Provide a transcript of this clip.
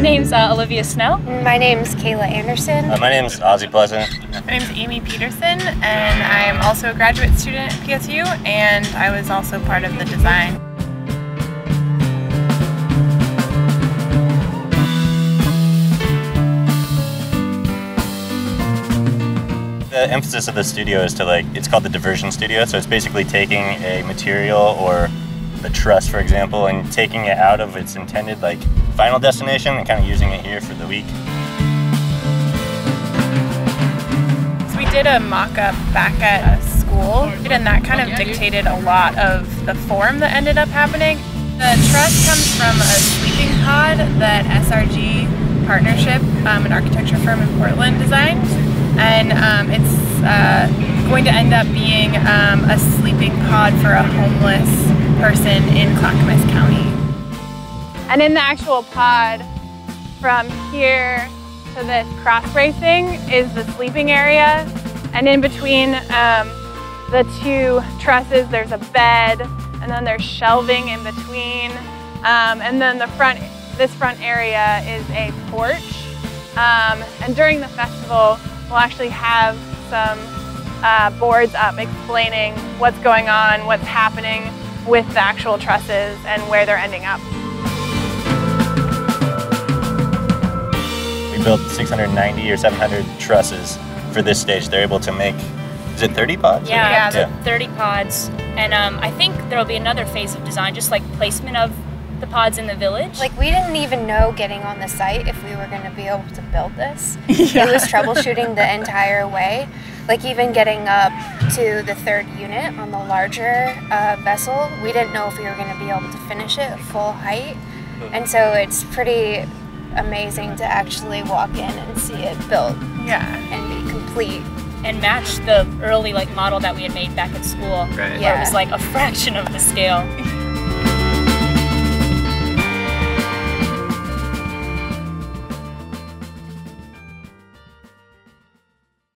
name's uh, Olivia Snell. My name's Kayla Anderson. Uh, my name's Ossie Pleasant. My name's Amy Peterson, and I am also a graduate student at PSU, and I was also part of the design. The emphasis of the studio is to like, it's called the diversion studio, so it's basically taking a material or the truss, for example, and taking it out of its intended like final destination and kind of using it here for the week. So we did a mock-up back at school, and that kind of dictated a lot of the form that ended up happening. The truss comes from a sleeping pod that SRG Partnership, um, an architecture firm in Portland, designed and um, it's uh, going to end up being um, a sleeping pod for a homeless person in Clackamas County. And in the actual pod, from here to this cross bracing is the sleeping area, and in between um, the two trusses, there's a bed, and then there's shelving in between, um, and then the front, this front area is a porch. Um, and during the festival, we'll actually have some uh, boards up explaining what's going on, what's happening with the actual trusses and where they're ending up. Built 690 or 700 trusses for this stage. They're able to make, is it 30 pods? Yeah, yeah. 30 pods. And um, I think there'll be another phase of design, just like placement of the pods in the village. Like we didn't even know getting on the site if we were going to be able to build this. Yeah. It was troubleshooting the entire way. Like even getting up to the third unit on the larger uh, vessel, we didn't know if we were going to be able to finish it full height. And so it's pretty amazing to actually walk in and see it built. Yeah. And be complete and match the early like model that we had made back at school right. where yeah. it was like a fraction of the scale